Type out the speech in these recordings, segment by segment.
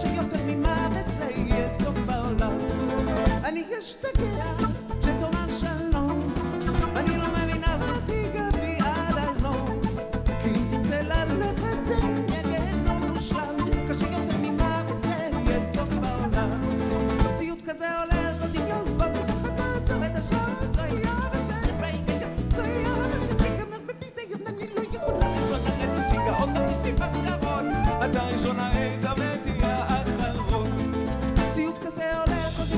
שיותר ממוות זה יהיה סוף העולם. אני אשתגע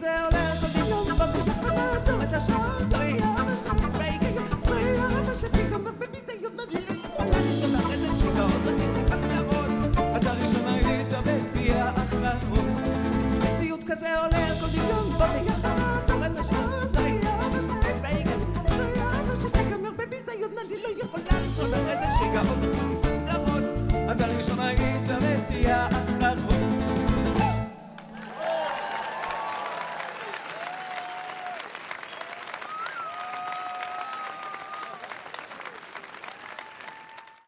כזה עולה כל דמיון במתחם לעצור את השעון. זה יהיה אבא שלי בהיגיון, זה אבא שלי גם בביזיון. אני לא יכולה ראשונה איזה שיגעון, אני תיקח ירון. אתה ראשונה להתאבד, תהיה האחרון. סיוט כזה עולה על כל דמיון, בוא ביחד לעצור את השעון. זה יהיה אבא שלי בהיגיון, זה אבא שלי גם בביזיון. אני לא יכולה ראשונה איזה שיגעון. ירון, אתה ראשונה להתאבד, תהיה האחרון.